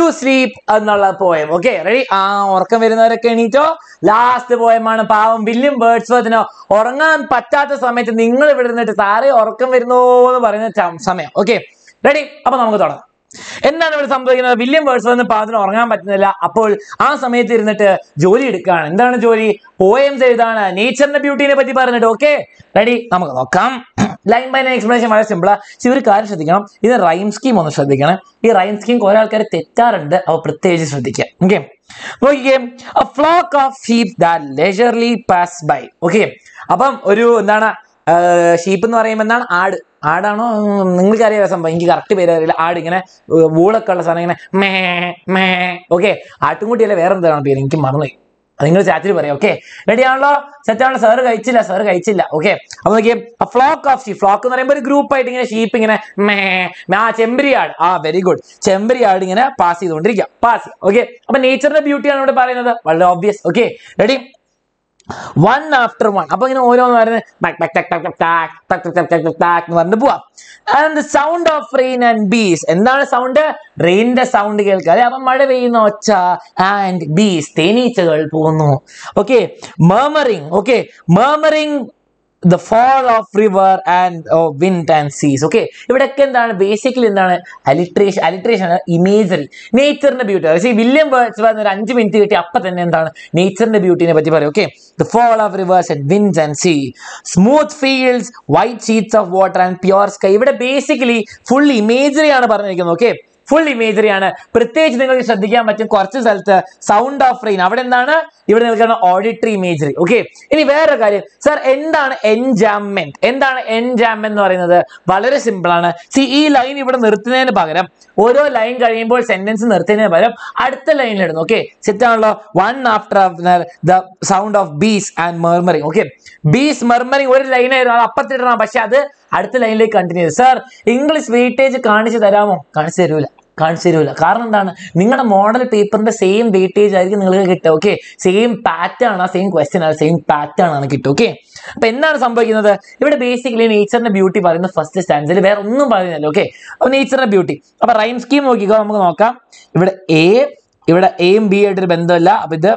To sleep എന്നുള്ള poem okay ready ആ ഉറക്കം വരുന്നവരൊക്കെ എണീറ്റോ? ലാസ്റ്റ് പോയമാണ് പാവം വില്യം ബേർഡ്സ്വർത്തിനോ ഉറങ്ങാൻ പറ്റാത്ത സമയത്ത് നിങ്ങൾ ഇവിടെ ഇരുന്നിട്ട് സാറേ ഉറക്കം വരുന്നോ എന്ന് പറയുന്ന സമയം. ഓക്കെ റെഡി അപ്പൊ നമുക്ക് തുടങ്ങാം. എന്താണ് ഇവിടെ സംഭവിക്കുന്നത്? വില്യം വേഴ്സ്വർന്ന് പാതിന് ഉറങ്ങാൻ പറ്റുന്നില്ല. അപ്പോൾ ആ സമയത്ത് ഇരുന്നിട്ട് ജോലി എടുക്കുകയാണ്. എന്താണ് ജോലി? പോയംസ് എഴുതാണ്. നേച്ചറിന്റെ ബ്യൂട്ടിനെ പറ്റി പറഞ്ഞിട്ട്. ഓക്കെ റെഡി നമുക്ക് നോക്കാം. ലൈൻ ബൈ ലൈൻ എക്സ്പ്ലനേഷൻ വളരെ സിമ്പിളാ പക്ഷെ ഒരു കാര്യം ശ്രദ്ധിക്കണം. ഇത് റൈം സ്കീം ഒന്ന് ശ്രദ്ധിക്കണം. ഈ റൈം സ്കീം കുറെ ആൾക്കാർ തെറ്റാറുണ്ട്. അവ പ്രത്യേകിച്ച് ശ്രദ്ധിക്കുക ഓക്കെ നോക്കിക്കേ. flock of sheep that leisurely pass by. Okay അപ്പം ഒരു എന്താണ് ഷീപ്പ് എന്ന് പറയുമ്പോൾ എന്താണ്? ആട്. ആടാണോ? നിങ്ങൾക്കറിയാം സംഭവം. എനിക്ക് കറക്റ്റ് പേര് അറിയില്ല. ആട് ഇങ്ങനെ വൂളൊക്കെ ഉള്ള സാധനം ഇങ്ങനെ മേ മേ ഓക്കെ ആട്ടുംകുട്ടിയല്ല വേറെ എന്താണ് പേര്? എനിക്ക് മറന്നുപോയി നിങ്ങൾ ചാറ്റിൽ പറയാം ഓക്കെ റെഡി ആണല്ലോ? സെറ്റ് ആണല്ലോ? സാറ് കഴിച്ചില്ല സാറ് കഴിച്ചില്ല ഓക്കെ അപ്പൊ നോക്കിയേ ഫ്ലോക്ക് ഓഫ് ഷീപ്പ് ഫ്ലോക്ക് എന്ന് പറയുമ്പോൾ ഒരു ഗ്രൂപ്പ് ആയിട്ട് ഇങ്ങനെ ഷീപ്പ് ഇങ്ങനെ മേ മേ, ചെമ്പരി ആട്. ആ വെരി ഗുഡ് ചെമ്പരി ആട് ഇങ്ങനെ പാസ് ചെയ്തുകൊണ്ടിരിക്കുക പാസ് ഓക്കെ അപ്പൊ നേച്ചറിന്റെ ബ്യൂട്ടിയാണ് ഇവിടെ പറയുന്നത്. വളരെ obvious okay ready one after one അപ്പൊ ഇങ്ങനെ ഓരോന്ന് പറഞ്ഞിട്ട് പോവാം sound of rain and bees എന്താണ് സൗണ്ട് റെയിനിന്റെ സൗണ്ട് കേൾക്കുക അതെ അപ്പൊ മഴ പെയ്യുന്ന ഒച്ച ആൻഡ് ബീസ് തേനീച്ചകൾ പോകുന്നു okay murmuring okay murmuring the fall of river and wind and seas okay ഇവിടെയൊക്കെ എന്താണ്? ബേസിക്കലി എന്താണ്? അലിട്രേഷൻ അലിട്രേഷൻ ആണ് ഇമേജറി നേച്ചറിന്റെ ബ്യൂട്ടി പക്ഷേ വില്യം പറഞ്ഞ ഒരു അഞ്ച് മിനിറ്റ് കിട്ടി അപ്പൊ തന്നെ എന്താണ്? നേച്ചറിന്റെ ബ്യൂട്ടിനെ പറ്റി പറയും okay the fall of rivers and winds and sea smooth fields white sheets of water and pure sky ഇവിടെ ബേസിക്കലി ഫുൾ ഇമേജറി ആണ് പറഞ്ഞിരിക്കുന്നത് ഓക്കെ ഫുൾ ഇമേജറി ആണ്. പ്രത്യേകിച്ച് നിങ്ങൾക്ക് ശ്രദ്ധിക്കാൻ പറ്റും കുറച്ച് സ്ഥലത്ത് സൗണ്ട് ഓഫ് റെയിൻ അവിടെ എന്താണ്? ഇവിടെ നിൽക്കുന്ന ഓഡിറ്ററി ഇമേജറി ഓക്കെ ഇനി വേറെ കാര്യം. സർ എന്താണ് എൻജാമെന്റ് എന്താണ് എൻജാമെന്റ് എന്ന് പറയുന്നത്? വളരെ സിമ്പിൾ ആണ്. സി ഈ ലൈൻ ഇവിടെ നിർത്തുന്നതിന് പകരം ഓരോ ലൈൻ കഴിയുമ്പോൾ സെന്റൻസ് നിർത്തുന്നതിന് പകരം അടുത്ത ലൈനിൽ ഇടുന്നു. ഓക്കെ സെറ്റ് ആണല്ലോ. One after the sound of bees and murmuring okay bees murmuring ഒരു ലൈനായിരുന്നു അത് അപ്പത്തിടണം പക്ഷെ അത് അടുത്ത ലൈനിലേക്ക് കണ്ടിന്യൂ സർ ഇംഗ്ലീഷ് വെയിറ്റേജ് കാണിച്ചു തരാമോ? കാണിച്ചു തരൂല. കാണിച്ചു തരുമില്ല കാരണം എന്താണ്? നിങ്ങളുടെ മോഡൽ പേപ്പറിന്റെ സെയിം വെയിറ്റേജ് ആയിരിക്കും നിങ്ങൾക്ക് കിട്ടുക ഓക്കെ സെയിം പാറ്റേൺ ആണ് സെയിം ക്വസ്റ്റ്യൻ ആണ് സെയിം പാറ്റേൺ ആണ് കിട്ടുക ഓക്കെ അപ്പൊ എന്താണ് സംഭവിക്കുന്നത്? ഇവിടെ ബേസിക്കലി നേച്ചറിന്റെ ബ്യൂട്ടി പറയുന്ന ഫസ്റ്റ് സ്റ്റാൻഡിൽ വേറെ ഒന്നും പറയുന്നില്ല ഓക്കെ അപ്പൊ നേച്ചറിന്റെ ബ്യൂട്ടി അപ്പൊ റൈം സ്കീം നോക്കിക്കോ നമുക്ക് നോക്കാം. ഇവിടെ എ ഇവിടെ എയും ബി ആയിട്ടൊരു ബന്ധമില്ല. അപ്പൊ ഇത്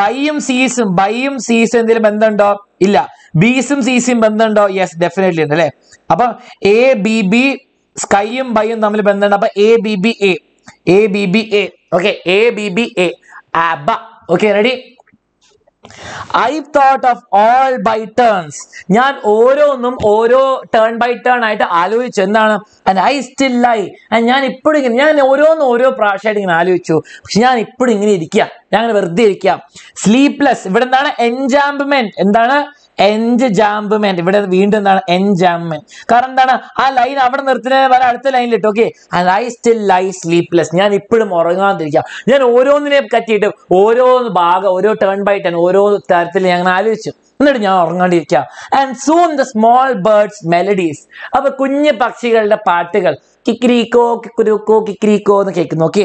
ബൈയും സീസും ബൈയും സീസും എന്തെങ്കിലും ബന്ധമുണ്ടോ? ഇല്ല. ബീസും സീസും ബന്ധമുണ്ടോ? യെസ് ഡെഫിനറ്റ്ലി ഉണ്ട് അല്ലെ? അപ്പൊ എ ബി ബി സ്കൈയും ബൈയും തമ്മിൽ ബന്ധമുണ്ട്. അപ്പൊ A B B A B B A okay A B B A Aba okay ready I thought of all by turns ഞാൻ ഓരോന്നും ഓരോ ടേൺ ബൈ ടേൺ ആയിട്ട് ആലോചിച്ചു. എന്താണ്? ഐ സ്റ്റിൽ ലൈ ഞാൻ ഇപ്പോഴും ഇങ്ങനെ ഞാൻ ഓരോന്നും ഓരോ പ്രാവശ്യമായിട്ട് ഇങ്ങനെ ആലോചിച്ചു. പക്ഷെ ഞാൻ ഇപ്പോഴും ഇങ്ങനെ ഇരിക്കുക. ഞാൻ അങ്ങനെ വെറുതെ ഇരിക്കുക. സ്ലീപ്ലെസ് ഇവിടെ എന്താണ്? എൻജാമ്പ്മെന്റ് എന്താണ്? എൻജാംബ്മെന്റ് ഇവിടെ വീണ്ടും എന്താണ് എൻജാംബ്മെന്റ് കാരണം എന്താണ്? ആ ലൈൻ അവിടെ നിർത്തുന്നത് വരെ അടുത്ത ലൈനിലിട്ട് okay I still lie sleepless ഞാൻ ഇപ്പോഴും ഉറങ്ങാതിരിക്കാം ഞാൻ ഓരോന്നിനെ പറ്റിയിട്ട് ഓരോ ഭാഗം ഓരോ ടേൺ ബൈ ടേൺ ഓരോ തരത്തിൽ ഞാൻ ആലോചിച്ചു. എന്നിട്ട് ഞാൻ ഉറങ്ങാണ്ടിരിക്കുക. And soon the small birds melodies അപ്പൊ കുഞ്ഞു പക്ഷികളുടെ പാട്ടുകൾ. കിക്രീക്കോ കിക്കുരുക്കോ കിക്രീക്കോ എന്ന് കേൾക്കുന്നു. Okay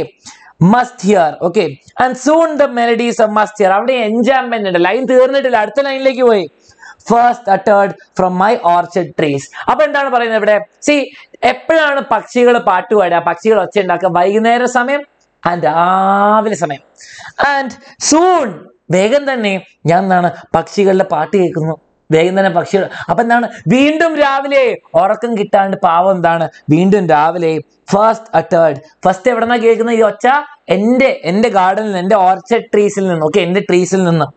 must hear okay and soon the melodies of must hear അവിടെ എൻജോയ്മെന്റ് ഉണ്ട്. ലൈൻ തീർന്നിട്ടില്ല. അടുത്ത ലൈനിലേക്ക് പോയി. First uttered from my orchard trees അപ്പൊ എന്താണ് പറയുന്നത് ഇവിടെ? സി എപ്പോഴാണ് പക്ഷികൾ പാട്ട് പാടുക? പക്ഷികൾ ഒച്ച ഉണ്ടാക്കുക? വൈകുന്നേര സമയം ആൻഡ് രാവിലെ സമയം. ആൻഡ് സൂൺ വേഗം തന്നെ ഞാൻ എന്താണ് പക്ഷികളുടെ പാട്ട് കേൾക്കുന്നു. വേഗം തന്നെ പക്ഷികൾ. അപ്പൊ എന്താണ്? വീണ്ടും രാവിലെ ഉറക്കം കിട്ടാണ്ട് പാവം എന്താണ്? വീണ്ടും രാവിലെ ഫസ്റ്റ് അട്ടേർഡ് ഫസ്റ്റ് എവിടെന്നാ കേൾക്കുന്നത്? ഈ ഒച്ച എന്റെ എന്റെ ഗാർഡനിൽ എന്റെ ഓർച്ചഡ് ട്രീസിൽ നിന്ന്. ഓക്കെ എന്റെ ട്രീസിൽ നിന്ന്.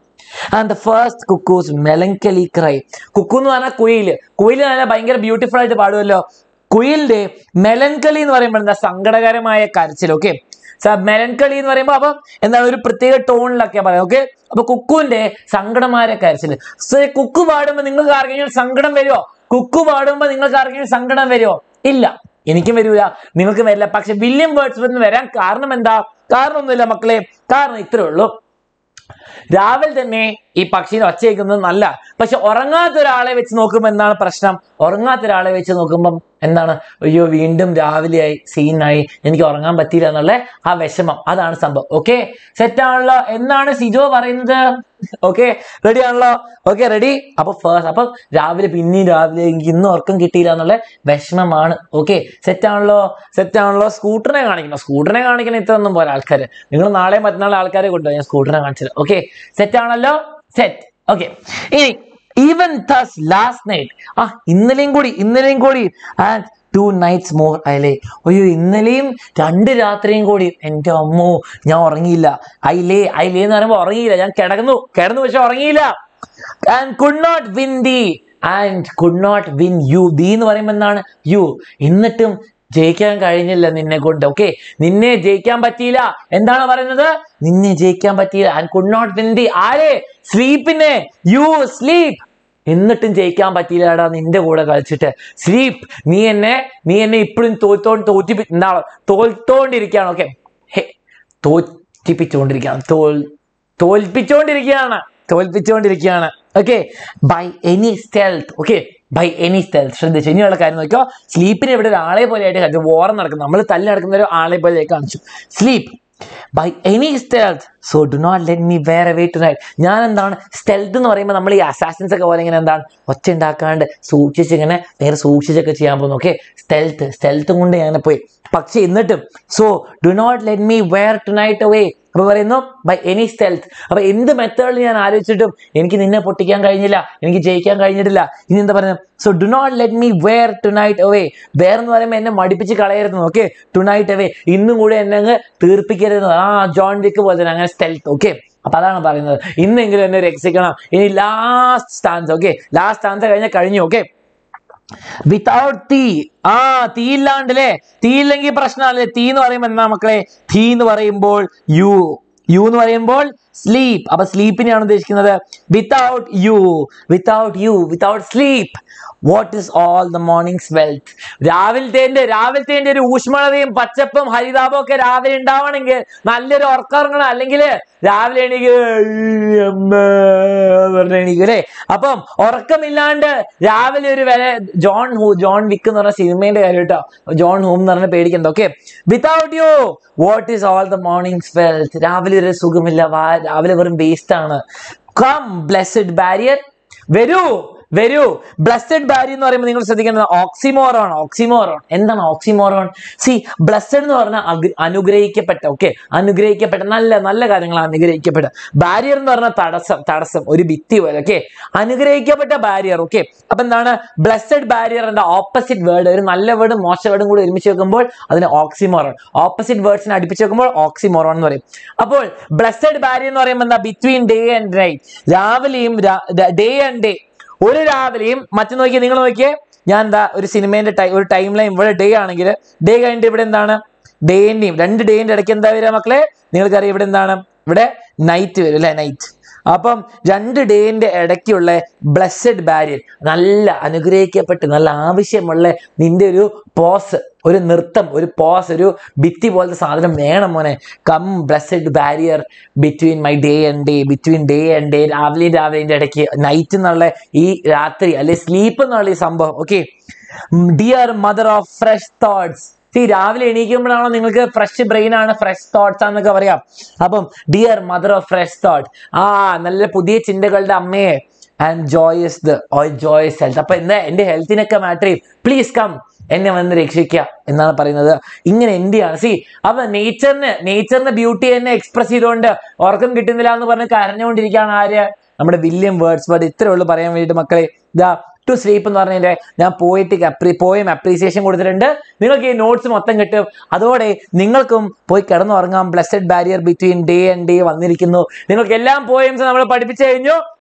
And the first cuckoo's melancholy cry cuckoo എന്ന് പറഞ്ഞാൽ കുയിൽ. കുയിൽ നല്ല ഭയങ്കര ബ്യൂട്ടിഫുൾ ആയിട്ട് പാടുമല്ലോ കുയിലിന്റെ മെലങ്കലി എന്ന് പറയുമ്പോൾ എന്താ? സങ്കടകരമായ കരച്ചിൽ ഓക്കെ മെലൻകളി എന്ന് പറയുമ്പോൾ അപ്പം എന്താണ്? ഒരു പ്രത്യേക ടോണിലൊക്കെ പറയാം ഓക്കെ അപ്പൊ കുക്കുവിന്റെ സങ്കടമായ കരച്ചിൽ. സോ കുക്കു പാടുമ്പോൾ നിങ്ങൾക്ക് ആർക്കെങ്കിലും സങ്കടം വരുമോ കുക്കു പാടുമ്പോൾ നിങ്ങൾക്ക് ആർക്കെങ്കിലും സങ്കടം വരുമോ ഇല്ല. എനിക്കും വരില്ല നിങ്ങൾക്കും വരില്ല. പക്ഷെ വില്യം വേർഡ്സ് വരാൻ കാരണം എന്താ? കാരണം ഒന്നുമില്ല മക്കളെ. കാരണം ഇത്രേ ഉള്ളൂ. രാവിലെ തന്നെ ഈ പക്ഷീനെ ഒച്ചയേക്കുന്നത് നല്ല. പക്ഷെ ഉറങ്ങാത്ത ഒരാളെ വെച്ച് നോക്കുമ്പോൾ എന്താണ് പ്രശ്നം? ഉറങ്ങാത്ത ഒരാളെ വെച്ച് നോക്കുമ്പം എന്താണ്? അയ്യോ വീണ്ടും രാവിലെയായി സീനായി എനിക്ക് ഉറങ്ങാൻ പറ്റിയില്ല എന്നുള്ള ആ വിഷമം. അതാണ് സംഭവം. ഓക്കെ സെറ്റ് ആണല്ലോ. എന്നാണ് സിജോ പറയുന്നത്? ഓക്കെ റെഡി ആണല്ലോ? ഓക്കെ റെഡി അപ്പൊ ഫേസ്റ്റ് അപ്പൊ രാവിലെ പിന്നെയും രാവിലെ എനിക്ക് ഇന്നും ഉറക്കം കിട്ടിയില്ല എന്നുള്ള വിഷമമാണ്. ഓക്കെ സെറ്റ് ആണല്ലോ? സെറ്റ് ആണല്ലോ? സ്കൂട്ടറിനെ കാണിക്കണം. സ്കൂട്ടറിനെ കാണിക്കണം ഇത്ര ഒന്നും പോലെ ആൾക്കാർ നിങ്ങൾ നാളെ മറ്റന്നാളെ ആൾക്കാരെ കൊണ്ടുപോയി ഞാൻ സ്കൂട്ടറിനെ കാണിച്ചത്. ഓക്കെ സെറ്റ് ആണല്ലോ? സെറ്റ് ഓക്കെ ഇനി ഈവൻ തസ് ലാസ്റ്റ് നൈറ്റ് ആ ഇന്നലെയും കൂടി ഇന്നലെയും കൂടി ആൻഡ് ടു നൈറ്റ്സ് മോർ അല്ലേ? അയ്യോ ഇന്നലെയും രണ്ട് രാത്രിയും കൂടി. എന്റെ അമ്മോ ഞാൻ ഉറങ്ങിയില്ല. ഐ ലേ ഐ ലേ എന്ന് പറയുമ്പോൾ ഉറങ്ങിയില്ല. ഞാൻ കിടന്നു കിടന്നു പക്ഷെ ഉറങ്ങിയില്ല. And could not win thee and could not win you thee എന്ന് പറയുമ്പോൾ എന്താണ്? യു. എന്നിട്ടും ജയിക്കാൻ കഴിഞ്ഞില്ല നിന്നെ കൊണ്ട്. ഓക്കെ നിന്നെ ജയിക്കാൻ പറ്റിയില്ല. എന്താണ് പറയുന്നത്? നിന്നെ ജയിക്കാൻ പറ്റിയില്ല. And could not win thee ആരെ? സ്ലീപ്പിനെ. യു സ്ലീപ്പ് എന്നിട്ടും ജയിക്കാൻ പറ്റിയില്ലടാ നിന്റെ കൂടെ കളിച്ചിട്ട്. സ്ലീപ്പ് നീ എന്നെ നീ എന്നെ ഇപ്പോഴും തോറ്റോണ്ട് തോറ്റിപ്പി എന്താണ്? തോൽത്തോണ്ടിരിക്കുകയാണ്. ഓക്കെ ഹേ തോറ്റിപ്പിച്ചുകൊണ്ടിരിക്കുകയാണ്. തോൽ തോൽപ്പിച്ചുകൊണ്ടിരിക്കുകയാണ് തോൽപ്പിച്ചുകൊണ്ടിരിക്കുകയാണ് okay by any stealth okay by any stealth ശ്രദ്ധിച്ചു? ഇനിയുള്ള കാര്യം നോക്കിയോ സ്ലീപ്പിനെ ഇവിടെ ഒരു ആളെ പോലെയായിട്ട് കാണിച്ചു. വോറം നടക്കുന്നു. നമ്മൾ തല്ലി നടക്കുന്ന ഒരു ആളെ പോലെ കാണിച്ചു. Sleep by any stealth so do not let me wear away to night ഞാൻ എന്താണ്? സ്റ്റെൽത്ത് എന്ന് പറയുമ്പോൾ നമ്മൾ ഈ അസാസിൻസ് ഒക്കെ പോലെ ഇങ്ങനെ എന്താണ്? ഒച്ച ഉണ്ടാക്കാണ്ട് സൂക്ഷിച്ച് ഇങ്ങനെ നേരെ സൂക്ഷിച്ചൊക്കെ ചെയ്യാൻ പോകുന്നു. ഓക്കെ സ്റ്റെൽത്ത് സ്റ്റെൽത്തും കൊണ്ട് ഞാൻ പോയി. പക്ഷെ എന്നിട്ടും so do not let me wear tonight away അപ്പൊ പറയുന്നു ബൈ എനി സ്റ്റെൽത്ത് അപ്പൊ എന്ത് മെത്തേഡിൽ ഞാൻ ആലോചിച്ചിട്ടും എനിക്ക് നിന്നെ പൊട്ടിക്കാൻ കഴിഞ്ഞില്ല എനിക്ക് ജയിക്കാൻ കഴിഞ്ഞിട്ടില്ല. ഇനി എന്താ പറയുന്നത്? So do not let me wear tonight away wear എന്ന് പറയുമ്പോൾ എന്നെ മടിപ്പിച്ച് കളയരുത് ഓക്കെ ടു നൈറ്റ് അവേ ഇന്നും കൂടെ എന്നെ അങ്ങ് തീർപ്പിക്കരുത്. ആ ജോൺ വിക്ക് പോലെ തന്നെ അങ്ങനെ സ്റ്റെൽത്ത് ഓക്കെ അപ്പൊ അതാണ് പറയുന്നത്. ഇന്നെങ്കിലും എന്നെ രക്ഷിക്കണം. ഇനി last stanza okay last stanza കഴിഞ്ഞാൽ കഴിഞ്ഞു ഓക്കെ വിത്തൗട്ട് തീ ആ തീ ഇല്ലാണ്ട് അല്ലേ? തീ ഇല്ലെങ്കിൽ പ്രശ്നമല്ലേ തീ എന്ന് പറയുമ്പോൾ എന്താ മക്കളെ? തീ എന്ന് പറയുമ്പോൾ യു. യു എന്ന് പറയുമ്പോൾ സ്ലീപ്പ് അപ്പൊ സ്ലീപ്പിനെയാണ് ഉദ്ദേശിക്കുന്നത് without you without you without sleep what is all the mornings wealth രാവിലത്തെ രാവിലത്തെ ഒരു ഊഷ്മളതയും പച്ചപ്പും ഹരിതാപം ഒക്കെ രാവിലെ ഉണ്ടാവണമെങ്കിൽ നല്ലൊരു ഉറക്കറങ്ങണം അല്ലെങ്കിൽ രാവിലെ എണീക്ക് പറഞ്ഞ അല്ലേ? അപ്പം ഉറക്കമില്ലാണ്ട് രാവിലെ ഒരു വില ജോൺ ഹൂ ജോൺ വിക്ക് എന്ന് പറഞ്ഞ സിനിമയുടെ കാര്യം കേട്ടോ. ജോൺ ഹൂം എന്ന് പറഞ്ഞ പേടിക്കണ്ട okay without you what is all the mornings wealth രാവിലെ ഒരു സുഖമില്ല രാവിലെ വെറും വേസ്റ്റ് ആണ്. കം ബ്ലെസ്ഡ് ബാരിയർ വരൂ. വരൂ. ബ്ലസ്ഡ് ഭാര്യ എന്ന് പറയുമ്പോൾ നിങ്ങൾ ശ്രദ്ധിക്കേണ്ടത് ഓക്സിമോറോൺ ഓക്സിമോറോൺ എന്താണ് ഓക്സിമോറോൺ സി ബ്ലസ്ഡ് എന്ന് പറഞ്ഞാൽ അനുഗ്രഹിക്കപ്പെട്ട ഓക്കെ അനുഗ്രഹിക്കപ്പെട്ട നല്ല നല്ല കാര്യങ്ങൾ അനുഗ്രഹിക്കപ്പെട്ട. ബാരിയർ എന്ന് പറഞ്ഞാൽ തടസ്സം തടസ്സം ഒരു ഭിത്തി പോലെ ഓക്കെ അനുഗ്രഹിക്കപ്പെട്ട ബാരിയർ ഓക്കെ അപ്പൊ എന്താണ്? ബ്ലസ്ഡ് ബാരിയറിന്റെ ഓപ്പോസിറ്റ് വേർഡ് ഒരു നല്ല വേർഡും മോശ വേർഡും കൂടി ഒരുമിച്ച് വെക്കുമ്പോൾ അതിന് ഓക്സിമോറോൺ ഓപ്പോസിറ്റ് വേർഡ്സിനെ അടുപ്പിച്ച് വെക്കുമ്പോൾ ഓക്സിമോറോൺ എന്ന് പറയും. അപ്പോൾ ബ്ലസ്ഡ് ബാരിയർ എന്ന് പറയുമ്പോൾ എന്താ? ബിറ്റ്വീൻ ഡേ ആൻഡ് നൈറ്റ് രാവിലെയും ഡേ ആൻഡ് ഡേ ഒരു രാവിലെയും മറ്റു നോക്കിയേ നിങ്ങൾ നോക്കിയേ ഞാൻ എന്താ ഒരു സിനിമേന്റെ ടൈം ഒരു ടൈം ലൈൻ ഇവിടെ ഡേ ആണെങ്കിൽ ഡേ കഴിഞ്ഞിട്ട് ഇവിടെ എന്താണ്? ഡേന്റെയും രണ്ട് ഡേന്റെ ഇടയ്ക്ക് എന്താ വരിക മക്കളെ? നിങ്ങൾക്കറിയാം ഇവിടെ എന്താണ്? ഇവിടെ നൈറ്റ് വരും അല്ലെ? നൈറ്റ് അപ്പം രണ്ട് ഡേന്റെ ഇടയ്ക്കുള്ള ബ്ലസ്ഡ് ബാരിയർ നല്ല അനുഗ്രഹിക്കപ്പെട്ട് നല്ല ആവശ്യമുള്ള നിന്റെ ഒരു പോസ് ഒരു നൃത്തം ഒരു പോസ് ഒരു ഭിത്തി പോലത്തെ സാധനം വേണം മോനെ. Come blessed barrier between my day and day between day and day രാവിലെയും രാവിലെയും ഇടയ്ക്ക് നൈറ്റ് എന്നുള്ള ഈ രാത്രി അല്ലെ സ്ലീപ്പ് എന്നുള്ള ഈ സംഭവം okay dear mother of fresh thoughts C രാവിലെ എണീക്കുമ്പോഴാണോ നിങ്ങൾക്ക് ഫ്രഷ് ബ്രെയിൻ ആണ് ഫ്രഷ് തോട്ട്സ് ആണെന്നൊക്കെ പറയാം. അപ്പം dear mother of fresh thought ആ നല്ല പുതിയ ചിന്തകളുടെ അമ്മയെ. ആൻഡ് ജോയസ് ജോയസ് ഹെൽത്ത് അപ്പൊ എന്താ എന്റെ ഹെൽത്തിനൊക്കെ മാറ്റർ ചെയ്യും. പ്ലീസ് കം എന്നെ വന്ന് രക്ഷിക്കുക എന്നാണ് പറയുന്നത്. ഇങ്ങനെ എന്തിയാണ്? സി അപ്പൊ നേച്ചറിന് നേച്ചറിന്റെ ബ്യൂട്ടി എന്നെ എക്സ്പ്രസ് ചെയ്തുകൊണ്ട് ഉറക്കം കിട്ടുന്നില്ല എന്ന് പറഞ്ഞ് കരഞ്ഞുകൊണ്ടിരിക്കുകയാണ് ആര് നമ്മുടെ വില്യം വേർഡ്സ് വേർഡ് ഇത്രേ ഉള്ളൂ പറയാൻ വേണ്ടിയിട്ട് മക്കളെ. ഇതാ ടു സ്ലീപ്പ് എന്ന് പറഞ്ഞതിന്റെ ഞാൻ പോയിട്ട് അപ്രി പോയം അപ്രീസിയേഷൻ കൊടുത്തിട്ടുണ്ട്. നിങ്ങൾക്ക് ഈ നോട്ട്സ് മൊത്തം കിട്ടും. അതോടെ നിങ്ങൾക്കും പോയി കിടന്നുറങ്ങാം. Blessed barrier between day and day വന്നിരിക്കുന്നു. നിങ്ങൾക്ക് എല്ലാം പോയംസ് നമ്മൾ പഠിപ്പിച്ചു കഴിഞ്ഞു.